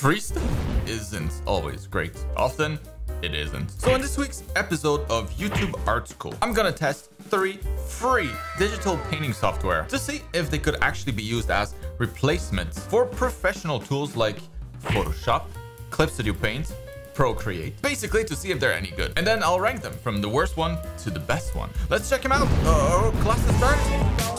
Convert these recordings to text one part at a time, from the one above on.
Free stuff isn't always great. Often, it isn't. So in this week's episode of YouTube Art School, I'm gonna test three free digital painting software to see if they could actually be used as replacements for professional tools like Photoshop, Clip Studio Paint, Procreate, basically to see if they're any good. And then I'll rank them from the worst one to the best one. Let's check them out. Uh, class is starting.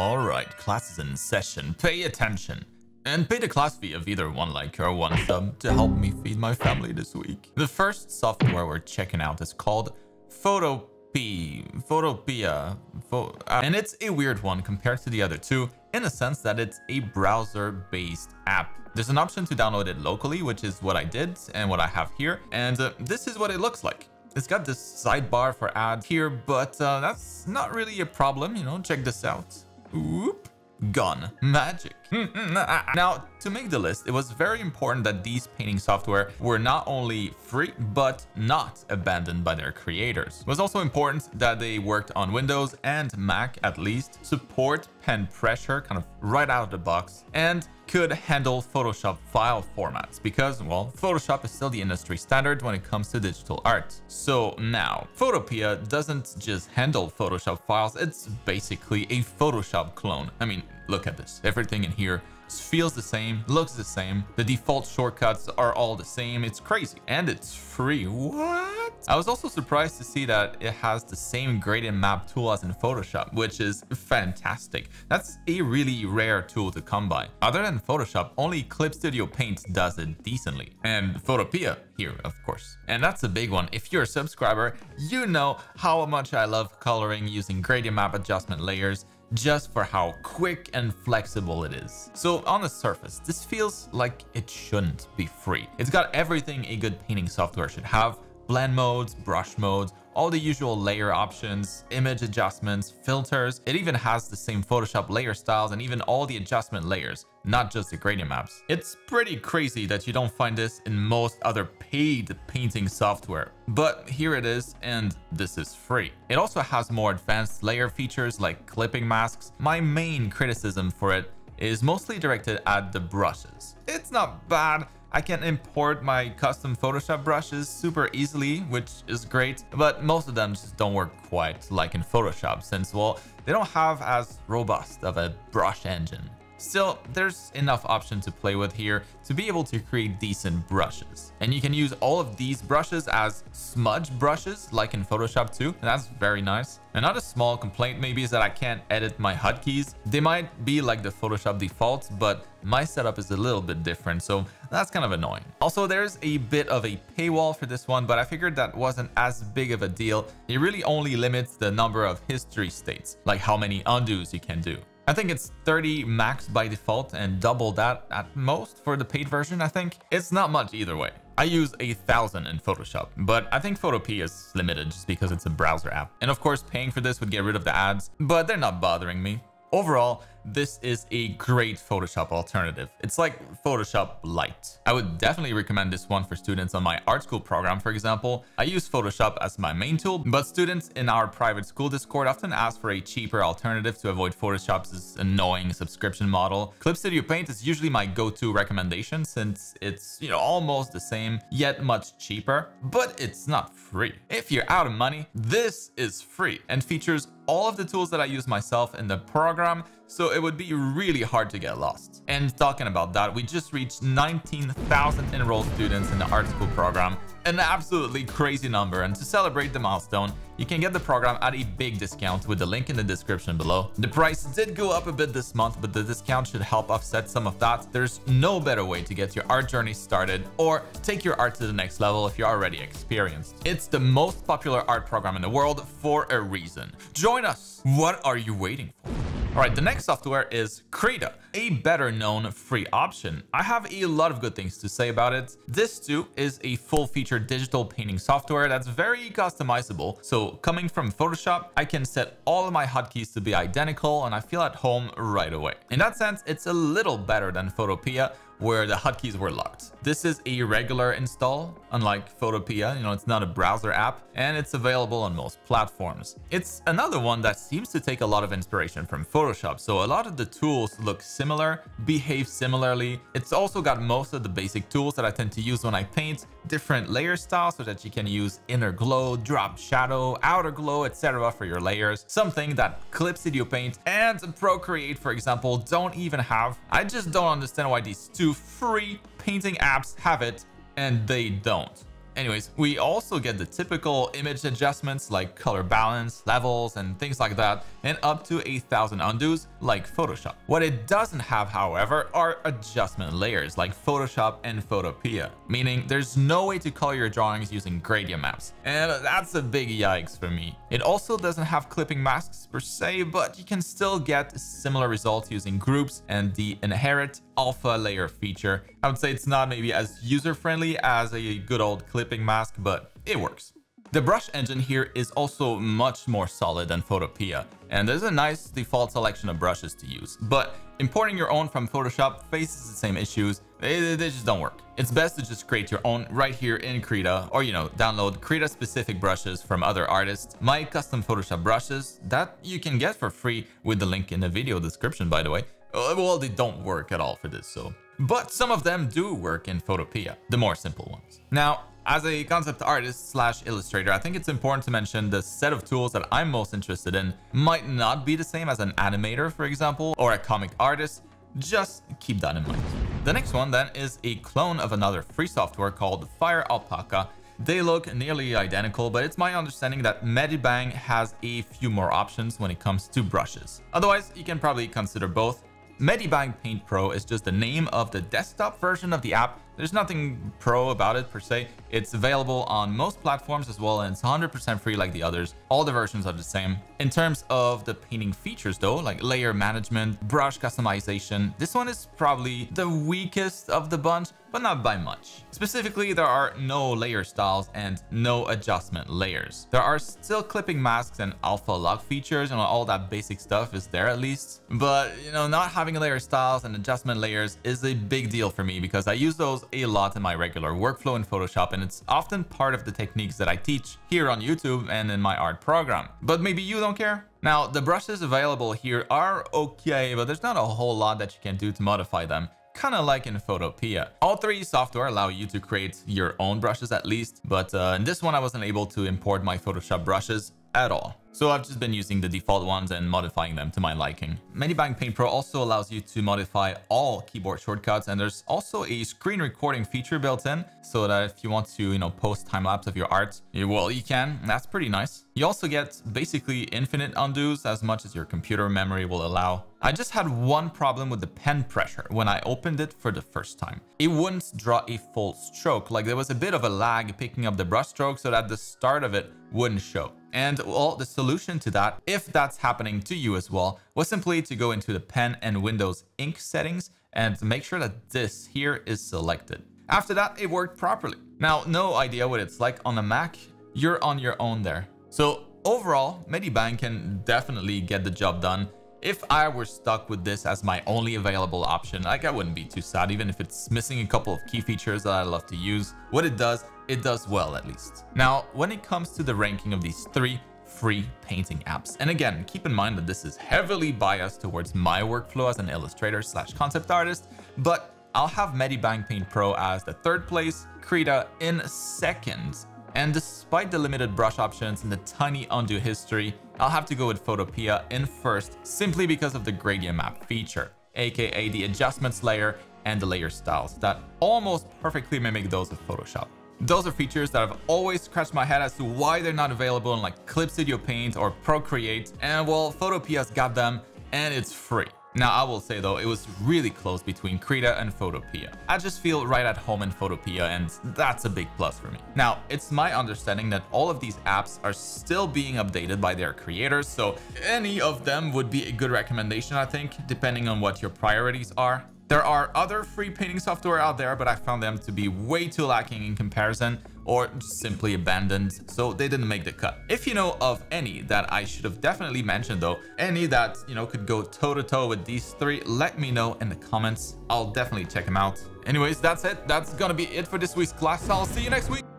All right, class is in session. Pay attention. And pay the class fee of either one like or one sub to help me feed my family this week. The first software we're checking out is called Photopea. Photopea. Pho uh, and it's a weird one compared to the other two in the sense that it's a browser-based app. There's an option to download it locally, which is what I did and what I have here. And uh, this is what it looks like. It's got this sidebar for ads here, but uh, that's not really a problem. You know, check this out. Oop. Gone. Magic. now, to make the list, it was very important that these painting software were not only free, but not abandoned by their creators. It was also important that they worked on Windows and Mac at least, support pen pressure kind of right out of the box, and could handle Photoshop file formats because, well, Photoshop is still the industry standard when it comes to digital art. So now, Photopea doesn't just handle Photoshop files, it's basically a Photoshop clone. I mean, look at this. Everything in here feels the same, looks the same. The default shortcuts are all the same. It's crazy. And it's free. What? I was also surprised to see that it has the same gradient map tool as in Photoshop, which is fantastic. That's a really rare tool to come by. Other than Photoshop, only Clip Studio Paint does it decently. And Photopea here, of course. And that's a big one. If you're a subscriber, you know how much I love coloring using gradient map adjustment layers just for how quick and flexible it is. So on the surface, this feels like it shouldn't be free. It's got everything a good painting software should have, blend modes, brush modes, all the usual layer options, image adjustments, filters. It even has the same Photoshop layer styles and even all the adjustment layers, not just the gradient maps. It's pretty crazy that you don't find this in most other paid painting software, but here it is and this is free. It also has more advanced layer features like clipping masks. My main criticism for it is mostly directed at the brushes. It's not bad, I can import my custom Photoshop brushes super easily, which is great, but most of them just don't work quite like in Photoshop since, well, they don't have as robust of a brush engine. Still, there's enough option to play with here to be able to create decent brushes. And you can use all of these brushes as smudge brushes like in Photoshop too. And that's very nice. Another small complaint maybe is that I can't edit my hotkeys. They might be like the Photoshop defaults, but my setup is a little bit different, so that's kind of annoying. Also, there's a bit of a paywall for this one, but I figured that wasn't as big of a deal. It really only limits the number of history states, like how many undos you can do. I think it's 30 max by default and double that at most for the paid version, I think. It's not much either way. I use a thousand in Photoshop, but I think Photopea is limited just because it's a browser app. And of course, paying for this would get rid of the ads, but they're not bothering me. Overall, this is a great Photoshop alternative. It's like Photoshop Lite. I would definitely recommend this one for students on my art school program, for example. I use Photoshop as my main tool, but students in our private school Discord often ask for a cheaper alternative to avoid Photoshop's annoying subscription model. Clip Studio Paint is usually my go-to recommendation since it's, you know, almost the same, yet much cheaper, but it's not free. If you're out of money, this is free and features all of the tools that I use myself in the program, so it would be really hard to get lost. And talking about that, we just reached 19,000 enrolled students in the art school program, an absolutely crazy number. And to celebrate the milestone, you can get the program at a big discount with the link in the description below. The price did go up a bit this month, but the discount should help offset some of that. There's no better way to get your art journey started or take your art to the next level if you're already experienced. It's the most popular art program in the world for a reason. Join us. What are you waiting for? All right, the next software is Krita, a better known free option. I have a lot of good things to say about it. This too is a full featured digital painting software that's very customizable. So coming from Photoshop, I can set all of my hotkeys to be identical and I feel at home right away. In that sense, it's a little better than Photopea, where the hotkeys were locked. This is a regular install, unlike Photopea, you know, it's not a browser app. and it's available on most platforms. It's another one that seems to take a lot of inspiration from Photoshop, so a lot of the tools look similar, behave similarly. It's also got most of the basic tools that I tend to use when I paint, different layer styles so that you can use inner glow, drop shadow, outer glow, etc. for your layers, something that Clip Studio Paint and Procreate, for example, don't even have. I just don't understand why these two free painting apps have it and they don't. Anyways, we also get the typical image adjustments like color balance, levels, and things like that, and up to 8000 undos like Photoshop. What it doesn't have, however, are adjustment layers like Photoshop and Photopea, meaning there's no way to color your drawings using gradient maps. And that's a big yikes for me. It also doesn't have clipping masks per se, but you can still get similar results using groups and the inherent alpha layer feature. I would say it's not maybe as user-friendly as a good old clipping mask, but it works. The brush engine here is also much more solid than Photopea, and there's a nice default selection of brushes to use. But importing your own from Photoshop faces the same issues, they, they just don't work. It's best to just create your own right here in Krita, or you know, download Krita specific brushes from other artists. My custom Photoshop brushes that you can get for free with the link in the video description by the way, Uh, well, they don't work at all for this, so. But some of them do work in Photopea, the more simple ones. Now, as a concept artist slash illustrator, I think it's important to mention the set of tools that I'm most interested in might not be the same as an animator, for example, or a comic artist. Just keep that in mind. The next one then is a clone of another free software called Fire Alpaca. They look nearly identical, but it's my understanding that Medibang has a few more options when it comes to brushes. Otherwise, you can probably consider both. Medibang Paint Pro is just the name of the desktop version of the app. There's nothing pro about it per se. It's available on most platforms as well and it's 100% free like the others. All the versions are the same. In terms of the painting features though, like layer management, brush customization, this one is probably the weakest of the bunch but not by much. Specifically, there are no layer styles and no adjustment layers. There are still clipping masks and alpha lock features and all that basic stuff is there at least. But, you know, not having layer styles and adjustment layers is a big deal for me because I use those a lot in my regular workflow in Photoshop and it's often part of the techniques that I teach here on YouTube and in my art program. But maybe you don't care? Now, the brushes available here are okay, but there's not a whole lot that you can do to modify them kind of like in Photopea. All three software allow you to create your own brushes at least, but uh, in this one I wasn't able to import my Photoshop brushes at all. So I've just been using the default ones and modifying them to my liking. Medibang Paint Pro also allows you to modify all keyboard shortcuts and there's also a screen recording feature built in so that if you want to, you know, post time lapse of your art, well, you can. That's pretty nice. You also get basically infinite undos as much as your computer memory will allow. I just had one problem with the pen pressure when I opened it for the first time. It wouldn't draw a full stroke, like there was a bit of a lag picking up the brush stroke so that the start of it wouldn't show. And well, the solution to that, if that's happening to you as well, was simply to go into the pen and Windows ink settings and make sure that this here is selected. After that, it worked properly. Now, no idea what it's like on a Mac. You're on your own there. So overall, Medibang can definitely get the job done. If I were stuck with this as my only available option, like I wouldn't be too sad, even if it's missing a couple of key features that I love to use. What it does, it does well at least. Now, when it comes to the ranking of these three free painting apps, and again, keep in mind that this is heavily biased towards my workflow as an illustrator slash concept artist, but I'll have Medibang Paint Pro as the third place, Krita in second, and despite the limited brush options and the tiny undo history, I'll have to go with Photopea in first simply because of the gradient map feature, aka the adjustments layer and the layer styles that almost perfectly mimic those of Photoshop. Those are features that I've always scratched my head as to why they're not available in like Clip Studio Paint or Procreate, and well, Photopea's got them and it's free. Now, I will say though, it was really close between Krita and Photopea. I just feel right at home in Photopea and that's a big plus for me. Now, it's my understanding that all of these apps are still being updated by their creators, so any of them would be a good recommendation, I think, depending on what your priorities are. There are other free painting software out there, but I found them to be way too lacking in comparison or simply abandoned, so they didn't make the cut. If you know of any that I should have definitely mentioned though, any that, you know, could go toe to toe with these three, let me know in the comments. I'll definitely check them out. Anyways, that's it. That's gonna be it for this week's class. I'll see you next week.